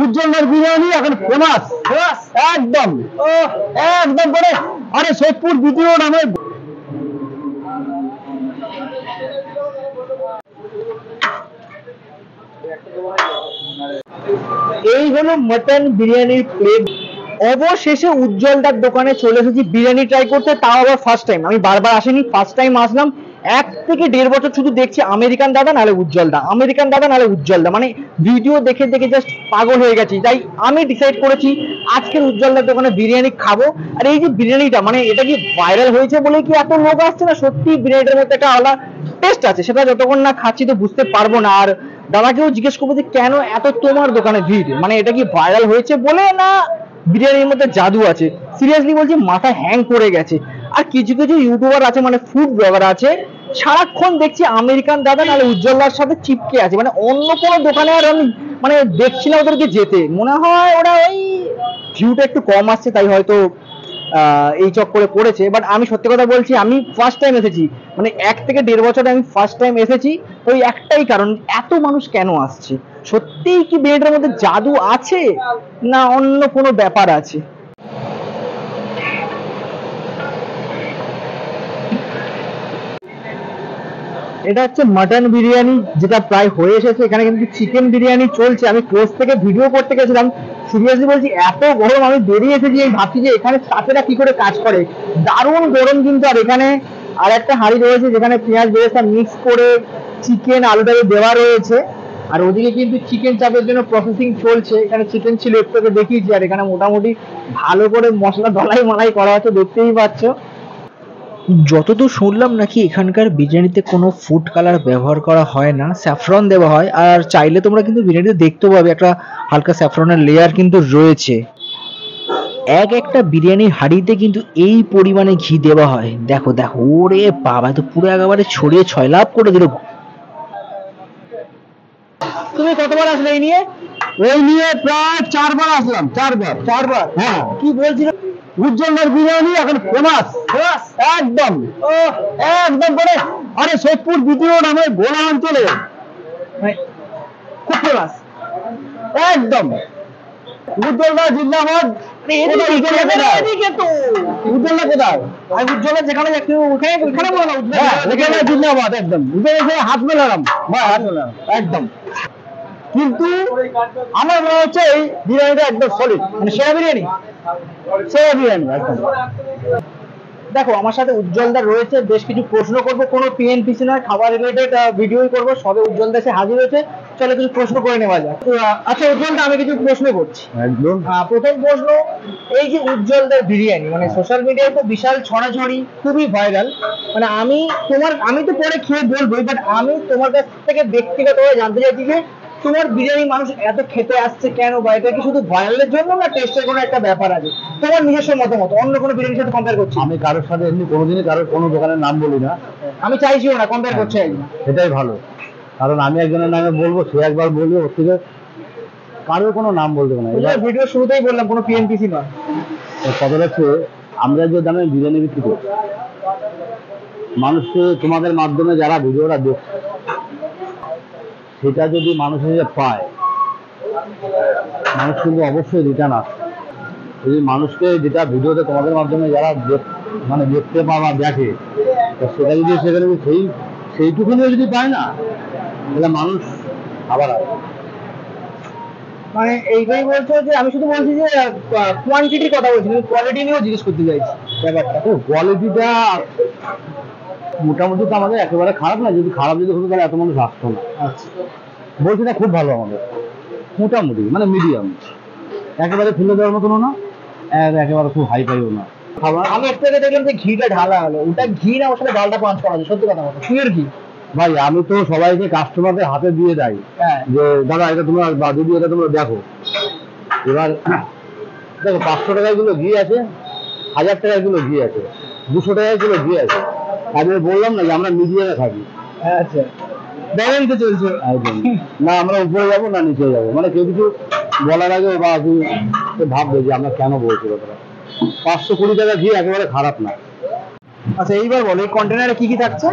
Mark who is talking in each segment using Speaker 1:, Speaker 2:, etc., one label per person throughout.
Speaker 1: উজ্জ্বলের বিরিয়ানি এখন ফেমাস একদম। একদম করে। আরে সোদপুর দ্বিতীয় নামে।
Speaker 2: এই হলো মটন বিরিয়ানির প্লেট অবশেষে উজ্জ্বলদার দোকানে চলে এসেছি। বিরিয়ানি ট্রাই করতে তাও আবার ফার্স্ট টাইম আমি বারবার আসিনি ফার্স্ট টাইম আসলাম। এক থেকে দেড় বছর শুধু দেখছি আমেরিকান দাদা, নাহলে উজ্জ্বলদা আমেরিকান দাদা, নাহলে উজ্জ্বল দা। মানে ভিডিও দেখে দেখে জাস্ট পাগল হয়ে গেছি। তাই আমি ডিসাইড করেছি আজকের উজ্জ্বলদার দোকানে বিরিয়ানি খাব। আর এই যে বিরিয়ানিটা মানে এটা কি ভাইরাল হয়েছে বলে কি এত লোক আসছে না? সত্যি বিরিয়ানিটার মধ্যে একটা আলাদা টেস্ট আছে। সেটা যতক্ষণ না খাচ্ছি তো বুঝতে পারব না। আর দাদাকেও জিজ্ঞেস করব যে কেন এত তোমার দোকানে ভিড়? মানে এটা কি ভাইরাল হয়েছে বলে না বিরিয়ানির মধ্যে জাদু আছে? সিরিয়াসলি বলছি, মাথা হ্যাং করে গেছে। আর কিছু কিছু ইউটিউবার আছে মানে ফুড ব্লগার আছে, সারাক্ষণ দেখছি আমেরিকান দাদা, নাহলে উজ্জ্বলার সাথে চিপকে আছে। মানে অন্য কোনো দোকানে আর আমি মানে দেখছি না ওদেরকে যেতে। মনে হয় ওরা ওই ভিউটা একটু কম আসছে, তাই হয়তো এই চক্করে পড়েছে। বাট আমি সত্যি কথা বলছি, আমি ফার্স্ট টাইম এসেছি। মানে এক থেকে দেড় বছরে আমি ফার্স্ট টাইম এসেছি, ওই একটাই কারণ, এত মানুষ কেন আসছে? সত্যিই কি বিরিয়ানিটার মধ্যে জাদু আছে, না অন্য কোনো ব্যাপার আছে? এটা হচ্ছে মাটন বিরিয়ানি, যেটা প্রায় হয়ে এসেছে। এখানে কিন্তু চিকেন বিরিয়ানি চলছে। আমি ক্লোজ থেকে ভিডিও করতে গেছিলাম। সিরিয়াসলি বলছি, এত গরম, আমি বেরিয়ে এসেছি। এই ভাবছি যে এখানে স্টাফেরা কি করে কাজ করে। দারুণ গরম কিন্তু। আর এখানে আর একটা হাঁড়ি রয়েছে, যেখানে পেঁয়াজ, বেরেস্তা মিক্স করে চিকেন আলুটাকে দেওয়া রয়েছে। আর ওদিকে কিন্তু চিকেন চাপের জন্য প্রসেসিং চলছে। এখানে চিকেন ছিল, একটু দেখিয়েছি। আর এখানে মোটামুটি ভালো করে মশলা দলাই মালাই করা হচ্ছে, দেখতেই পাচ্ছ। যতদূর শুনলাম নাকি এখানকার বিরিয়ানিতে কোনো ফুড কালার ব্যবহার করা হয় না স্যাফরন দেওয়া হয় আর চাইলে তোমরা কিন্তু বিরিয়ানিতে দেখতেও পাবে একটা হালকা স্যাফরনের লেয়ার কিন্তু রয়েছে। এক একটা বিরিয়ানির হাঁড়িতে কিন্তু এই পরিমাণে ঘি দেওয়া হয়। দেখো দেখো ওরে বাবা তো পুরো একেবারে ছড়িয়ে ছয় লাভ করে দিল। তুমি কতবার আসলে এই নিয়ে?
Speaker 1: এই নিয়ে প্রায় চারবার আসলাম চারবার।
Speaker 2: চারবার?
Speaker 1: হ্যাঁ।
Speaker 2: কি বলছিল?
Speaker 1: উজ্জ্বলের বিরিয়ানি এখন ফেমাস একদম। একদম করে আরে সোদপুর দ্বিতীয় নামে গোলা অঞ্চলে।
Speaker 2: খুব ফেমাস
Speaker 1: একদম। উজ্জ্বলদা জিন্দাবাদ।
Speaker 2: বলো
Speaker 1: হ্যাঁ জিন্দাবাদ একদম। হাত মেলালাম। হাত মেলালাম। একদম কিন্তু আমার মনে হচ্ছে এই বিরিয়ানিটা একদম সলিড
Speaker 2: মানে সেরা বিরিয়ানি।
Speaker 1: সেরা বিরিয়ানি একদম।
Speaker 2: দেখো আমার সাথে উজ্জ্বলদার রয়েছে বেশ কিছু প্রশ্ন করব কোনো পিএনপিসি নয় খাবার রিলেটেড ভিডিওই করব সবে উজ্জ্বলদা এসে হাজির হয়েছে। চলো কিছু প্রশ্ন করে নেওয়া যাক। আচ্ছা উজ্জ্বলদা আমি কিছু প্রশ্ন করছি।
Speaker 1: একদম।
Speaker 2: প্রথম প্রশ্ন এই যে উজ্জ্বলদার বিরিয়ানি মানে সোশ্যাল মিডিয়ায় তো বিশাল ছড়াছড়ি খুবই ভাইরাল মানে আমি তোমার আমি তো পরে খেয়ে বলবোই বাট আমি তোমার কাছ থেকে ব্যক্তিগতভাবে জানতে চাইছি যে তোমার বিরিয়ানি মানুষ এত খেতে আসছে কেন বা এটা কি শুধু ভাইরালের জন্য না টেস্টের কোনো একটা ব্যাপার আছে? তোমার নিজস্ব মতামত অন্য কোনো বিরিয়ানির সাথে কম্পেয়ার করছি।
Speaker 1: আমি কারোর সাথে এমনি কোনোদিনই কারোর কোনো দোকানের নাম বলি না।
Speaker 2: আমি চাইছিও না কম্পেয়ার করছি একদম
Speaker 1: এটাই ভালো। কারণ আমি একজনের নামে বলব সে একবার বলবে ওর থেকে কারোর কোনো নাম বলতে না। এবার
Speaker 2: ভিডিও শুরুতেই বললাম কোনো পিএনপিসি নয়।
Speaker 1: কথাটা হচ্ছে আমরা যে দামে বিরিয়ানি বিক্রি করি মানুষকে তোমাদের মাধ্যমে যারা ভিডিওটা দেখছে সেটা যদি মানুষ হিসেবে পায় মানুষ কিন্তু অবশ্যই রিটার্ন আসে যদি মানুষকে যেটা ভিডিওতে তোমাদের মাধ্যমে যারা মানে দেখতে পায় বা দেখে তো সেটা যদি সেখানে সেই সেইটুকুনিও যদি পায় না তাহলে মানুষ আবার আসে
Speaker 2: মানে এইটাই বলছো যে আমি শুধু বলছি যে কোয়ান্টিটির কথা বলছি কোয়ালিটি নিয়েও জিজ্ঞেস করতে চাইছি ব্যাপারটা।
Speaker 1: কোয়ালিটিটা মোটামুটি তো আমাদের একেবারে খারাপ না যদি খারাপ যদি হতো তাহলে এত মানুষ আসতো না।
Speaker 2: আচ্ছা।
Speaker 1: বলছি না খুব ভালো আমাদের। মোটামুটি মানে মিডিয়াম একেবারে ফেলে দেওয়ার মতনও না আর একেবারে খুব হাই ফাইও না। খাবার
Speaker 2: আমি একটু আগে দেখলাম যে ঘিটা ঢালা হলো। ওটা ঘি না ওর সাথে ডালটা পাঁচ করা সত্যি কথা পিওর ঘি?
Speaker 1: ভাই আমি তো সবাইকে কাস্টমারদের হাতে দিয়ে দেয়।
Speaker 2: হ্যাঁ।
Speaker 1: যে দাদা এটা তোমরা বা যদি এটা তোমরা দেখো। এবার দেখো পাঁচশো টাকায় কিলো ঘি আছে হাজার টাকায় কিলো ঘি আছে দুশো টাকায় কিলো ঘি আছে। আমি বললাম না যে আমরা মিডিয়ামে থাকি।
Speaker 2: আচ্ছা। তো চলছে।
Speaker 1: না আমরা উপরে যাব না নিচে যাব? মানে কেউ কিছু বলার আগে বা কেউ ভাববে যে আমরা কেন বলছি কথাটা। পাঁচশো কুড়ি টাকা ঘি একেবারে খারাপ না।
Speaker 2: আচ্ছা এইবার বলো এই কন্টেনারে কি কি থাকছে?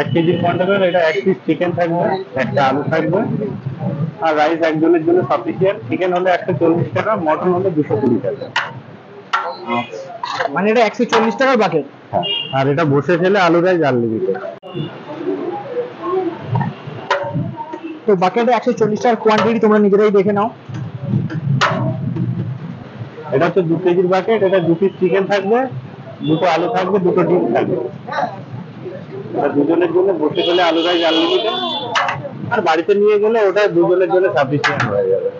Speaker 1: এক কেজির কন্টেনার এটা এক পিস চিকেন থাকবে একটা আলু থাকবে
Speaker 3: আর রাইস একজনের জন্য সাফিসিয়েন্ট চিকেন হলে একশো চল্লিশ টাকা মটন হলে দুশো কুড়ি টাকা।
Speaker 2: মানে এটা একশো চল্লিশ টাকার বাকেট
Speaker 3: আর এটা বসে খেলে আলু রাইস আনলিমিটেড
Speaker 2: তো বাকেটে একশো চল্লিশ টাকার কোয়ান্টিটি তোমরা নিজেরাই দেখে নাও।
Speaker 3: এটা হচ্ছে দু কেজির বাকেট এটা দু পিস চিকেন থাকবে দুটো আলু থাকবে দুটো ডিম থাকবে। এটা দুজনের জন্য বসে গেলে আলু রাইস আনলিমিটেড আর বাড়িতে নিয়ে গেলে ওটা দুজনের জন্য সাফিসিয়েন্ট হয়ে যাবে।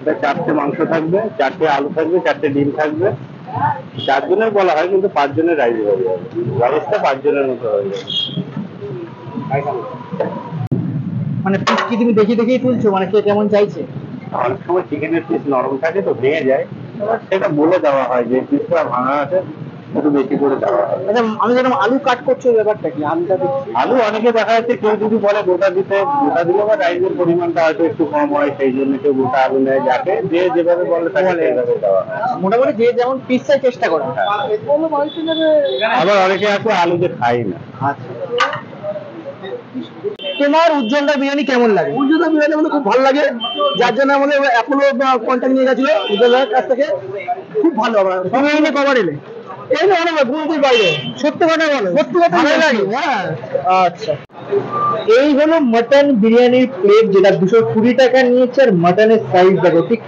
Speaker 3: এটা চারটে মাংস থাকবে চারটে আলু থাকবে চারটে ডিম থাকবে। চারজনের বলা হয় কিন্তু পাঁচজনের রাইজ হয়ে যাবে রাইসটা পাঁচজনের মতো হয়ে যাবে
Speaker 2: মানে পিস কি তুমি দেখে দেখেই তুলছো? মানে কে কেমন চাইছে?
Speaker 3: অনেক সময় চিকেনের পিস নরম থাকে তো ভেঙে যায়। সেটা বলে দেওয়া হয় যে পিসটা ভাঙা আছে। একটু বেশি করে দেওয়া হয়
Speaker 2: আচ্ছা আমি যেরকম আলু কাট করছ ওই ব্যাপারটা কি? আলুটা দেখছি।
Speaker 3: আলু অনেকে দেখা যাচ্ছে কেউ যদি বলে গোটা দিতে গোটা দিলে বা রাইসের পরিমাণটা হয়তো একটু কম হয় সেই জন্য কেউ গোটা আলু নেয়। যাকে যে যেভাবে বলে তাকে সেইভাবে দেওয়া হয়।
Speaker 2: মোটামুটি যে যেমন পিস চাই চেষ্টা করে।
Speaker 3: আবার অনেকে আছে আলু যে খাই না।
Speaker 2: আচ্ছা। তোমার উজ্জ্বলটা বিরিয়ানি কেমন লাগে? উজ্জ্বলটা বিরিয়ানি আমাদের খুব ভালো লাগে। যার জন্য আমাদের অ্যাপোলো কন্ট্যাক্ট নিয়ে গেছিল উজ্জ্বলের কাছ থেকে। খুব ভালো। আমার তুমি কবার এলে? এই যে অনেক ঘুমতির বাইরে। সত্যি কথা বলো। সত্যি কথা লাগে। হ্যাঁ। আচ্ছা। এই হলো মটন বিরিয়ানির প্লেট যেটা দুশো কুড়ি টাকা নিয়েছে আর মটনের সাইজ দেখো ঠিক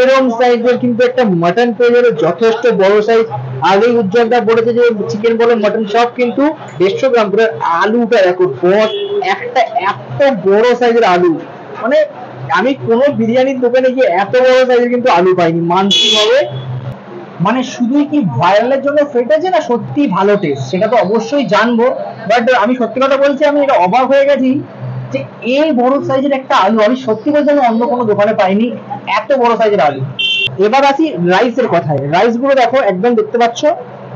Speaker 2: এরম সাইজের কিন্তু একটা মটন পেয়ে যাবে যথেষ্ট বড় সাইজ আগেই উজ্জ্বলটা বলেছে যে চিকেন বলে মটন সব কিন্তু দেড়শো গ্রাম করে আলুটা দেখো বট একটা এত বড় সাইজের আলু। মানে আমি কোনো বিরিয়ানির দোকানে গিয়ে এত বড় সাইজের কিন্তু আলু পাইনি। মানসিক হবে মানে শুধুই কি ভাইরালের জন্য ফেটেছে না সত্যি ভালো টেস্ট সেটা তো অবশ্যই জানব। বাট আমি সত্যি কথা বলছি, আমি এটা অবাক হয়ে গেছি যে এই বড় সাইজের একটা আলু, আমি সত্যি বলছি আমি অন্য কোনো দোকানে পাইনি, এত বড় সাইজের আলু। এবার আসি রাইসের কথায়। রাইসগুলো দেখো, একদম দেখতে পাচ্ছ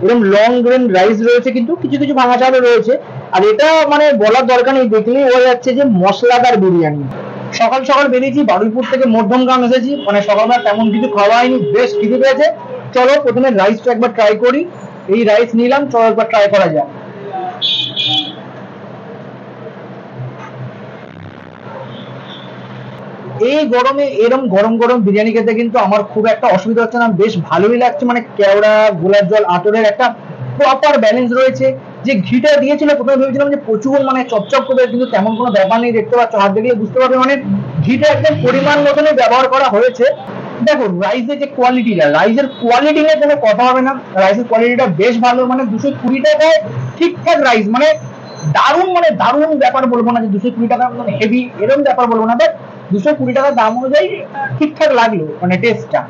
Speaker 2: এরকম লং গ্রেন রাইস রয়েছে কিন্তু, কিছু কিছু ভাঙা চালও রয়েছে। আর এটা মানে বলার দরকার নেই, দেখলেই বোঝা যাচ্ছে যে মশলাদার বিরিয়ানি। সকাল সকাল বেরিয়েছি, বারুইপুর থেকে মধ্যমগ্রাম এসেছি। মানে সকালবেলা তেমন কিছু খাওয়া হয়নি, বেশ খিদে পেয়েছে। চলো, প্রথমে রাইসটা একবার ট্রাই করি। এই রাইস নিলাম, চলো একবার ট্রাই করা যাক। এই গরমে, এরম গরম গরম বিরিয়ানি খেতে কিন্তু আমার খুব একটা অসুবিধা হচ্ছে না। বেশ ভালোই লাগছে মানে কেওড়া, গোলাপ জল, আতরের একটা প্রপার ব্যালেন্স রয়েছে। যে ঘিটা দিয়েছিল, প্রথমে ভেবেছিলাম যে প্রচুর মানে চপচপ করে কিন্তু তেমন কোনো ব্যাপার নেই, দেখতে পাচ্ছ, হাত দেখলে বুঝতে পারবে মানে ঘিটা একদম পরিমাণ মতনই ব্যবহার করা হয়েছে। দেখো রাইসের যে কোয়ালিটিটা রাইসের কোয়ালিটি নিয়ে কোনো কথা হবে না। রাইসের কোয়ালিটিটা বেশ ভালো মানে দুশো কুড়ি টাকায় ঠিকঠাক রাইস মানে দারুণ মানে দারুণ ব্যাপার বলব না যে দুশো কুড়ি টাকা মানে হেভি এরকম ব্যাপার বলব না বাট দুশো কুড়ি টাকার দাম অনুযায়ী ঠিকঠাক লাগল মানে টেস্টটা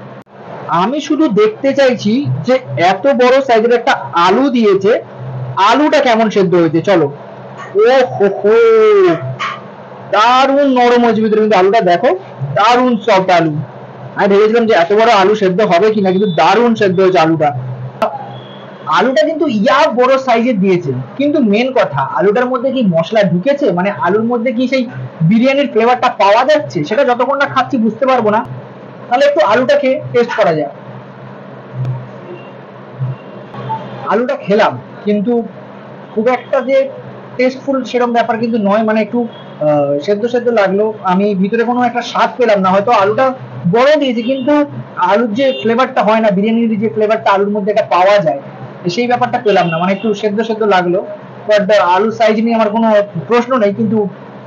Speaker 2: আমি শুধু দেখতে চাইছি যে এত বড় সাইজের একটা আলু দিয়েছে, আলুটা কেমন সেদ্ধ হয়েছে, চলো। ও হো হো দারুণ নরম হয়েছে ভিতরে কিন্তু আলুটা, দেখো, দারুণ সফট আলু। আমি ভেবেছিলাম যে এত বড় আলু সেদ্ধ হবে কিনা, কিন্তু দারুণ সেদ্ধ হয়েছে আলুটা। আলুটা কিন্তু ইয়া বড় সাইজের দিয়েছে, কিন্তু মেন কথা, আলুটার মধ্যে কি মশলা ঢুকেছে? মানে আলুর মধ্যে কি সেই বিরিয়ানির ফ্লেভারটা পাওয়া যাচ্ছে? সেটা যতক্ষণ না খাচ্ছি বুঝতে পারব না। তাহলে একটু আলুটা খেয়ে টেস্ট করা যায় আলুটা খেলাম, কিন্তু খুব একটা যে টেস্টফুল সেরকম ব্যাপার কিন্তু নয়। মানে একটু সেদ্ধ সেদ্ধ লাগল। আমি ভিতরে কোনো একটা স্বাদ পেলাম না। হয়তো আলুটা বড় দিয়েছি, কিন্তু আলুর যে ফ্লেভারটা হয় না, বিরিয়ানির যে ফ্লেভারটা আলুর মধ্যে এটা পাওয়া যায়, সেই ব্যাপারটা পেলাম না। মানে একটু সেদ্ধ সেদ্ধ লাগল বাট আলুর সাইজ নিয়ে আমার কোনো প্রশ্ন নেই, কিন্তু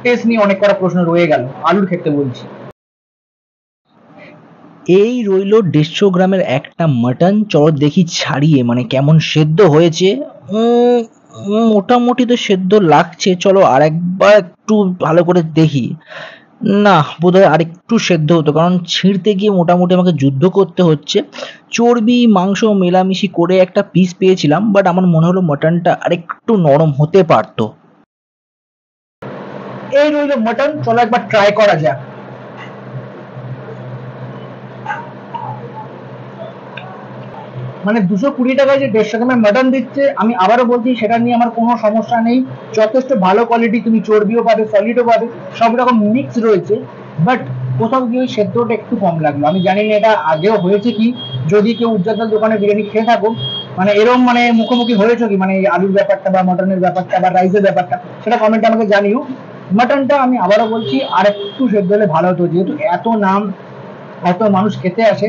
Speaker 2: টেস্ট নিয়ে অনেক কটা প্রশ্ন রয়ে গেল, আলুর ক্ষেত্রে বলছি।
Speaker 4: এই রইল দেড়শো গ্রামের একটা মাটন চলো দেখি ছাড়িয়ে মানে কেমন সেদ্ধ হয়েছে। মোটামুটি তো সেদ্ধ লাগছে, চলো আরেকবার একটু ভালো করে দেখি। না, বোধহয় আরেকটু সেদ্ধ হতো, কারণ ছিঁড়তে গিয়ে মোটামুটি আমাকে যুদ্ধ করতে হচ্ছে। চর্বি, মাংস মেলামিশি করে একটা পিস পেয়েছিলাম বাট আমার মনে হলো মটনটা আরেকটু নরম হতে পারতো।
Speaker 2: এই রইল মটন চলো একবার ট্রাই করা যাক। মানে দুশো কুড়ি টাকায় যে দেড়শো গ্রামের মাটন দিচ্ছে, আমি আবারও বলছি, সেটা নিয়ে আমার কোনো সমস্যা নেই। যথেষ্ট ভালো কোয়ালিটি তুমি চর্বিও পাবে সলিডও পাবে, সব রকম মিক্স রয়েছে। বাট কোথাও গিয়ে সেদ্ধটা একটু কম লাগল। আমি জানি না এটা আগেও হয়েছে কি, যদি কেউ উজ্জ্বল দোকানে বিরিয়ানি খেয়ে থাকো মানে এরকম মানে মুখোমুখি হয়েছে কি মানে আলুর ব্যাপারটা বা মটনের ব্যাপারটা বা রাইসের ব্যাপারটা, সেটা কমেন্টে আমাকে জানিও। মাটনটা আমি আবারও বলছি আর একটু সেদ্ধ হলে ভালো হতো, যেহেতু এত নাম, এত মানুষ খেতে আসে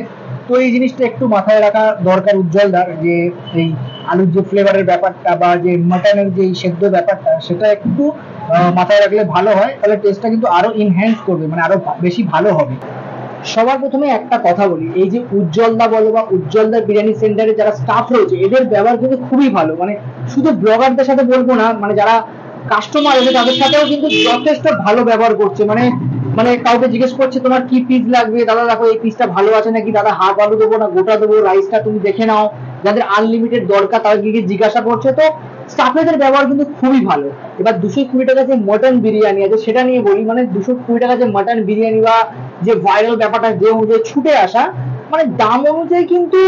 Speaker 2: তো এই জিনিসটা একটু মাথায় রাখা দরকার উজ্জ্বলদার, যে এই আলুর যে ফ্লেভারের ব্যাপারটা বা যে মাটনের যে সেদ্ধ ব্যাপারটা, সেটা একটু মাথায় রাখলে ভালো হয়, তাহলে টেস্টটা কিন্তু আরও ইনহ্যান্স করবে মানে আরও বেশি ভালো হবে। সবার প্রথমে একটা কথা বলি, এই যে উজ্জ্বলদা বলো বা উজ্জ্বলদা বিরিয়ানি সেন্টারে যারা স্টাফ রয়েছে, এদের ব্যবহার কিন্তু খুবই ভালো মানে শুধু ব্লগারদের সাথে বলব না মানে যারা কাস্টমার আছে তাদের সাথেও কিন্তু যথেষ্ট ভালো ব্যবহার করছে মানে মানে কাউকে জিজ্ঞেস করছে তোমার কি পিস লাগবে? দাদা, দেখো এই পিসটা ভালো আছে নাকি? দাদা, হাফ আলু দেবো না, গোটা দেবো রাইসটা তুমি দেখে নাও। যাদের আনলিমিটেড দরকার তাদেরকে জিজ্ঞাসা করছে। তো স্টাফেদের ব্যবহার কিন্তু খুবই ভালো। এবার দুশো কুড়ি টাকা যে মটন বিরিয়ানি আছে, সেটা নিয়ে বলি মানে দুশো কুড়ি টাকা যে মটন বিরিয়ানি বা যে ভাইরাল ব্যাপারটা যে অনুযায়ী ছুটে আসা মানে দাম অনুযায়ী কিন্তু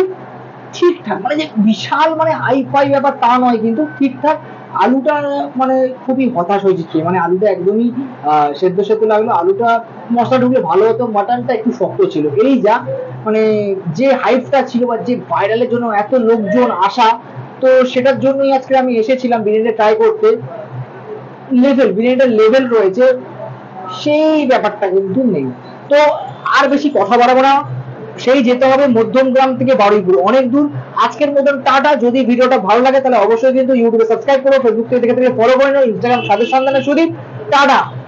Speaker 2: ঠিকঠাক। মানে যে বিশাল মানে হাই ফাই ব্যাপার তা নয়, কিন্তু ঠিকঠাক আলুটা মানে খুবই হতাশ হয়েছে খেয়ে। মানে আলুটা একদমই সেদ্ধ সেদ্ধ লাগল। আলুটা মশলা ঢুকলে ভালো হতো, মাটনটা একটু শক্ত ছিল। এই যা মানে যে হাইপটা ছিল বা যে ভাইরালের জন্য এত লোকজন আসা, তো সেটার জন্যই আজকে আমি এসেছিলাম বিরিয়ানি ট্রাই করতে। লেভেল বিরিয়ানিটার লেভেল রয়েছে, সেই ব্যাপারটা কিন্তু নেই। তো আর বেশি কথা বাড়াবো না। সেই যেতে হবে মধ্যমগ্রাম থেকে বারুইপুর। অনেক দূর। আজকের মতন টাটা। যদি ভিডিওটা ভালো লাগে, তাহলে অবশ্যই কিন্তু ইউটিউবে সাবস্ক্রাইব করো ফেসবুক থেকে থেকে ফলো করে নাও ইনস্টাগ্রাম সাথে সন্ধানে সুদীপ। টাটা!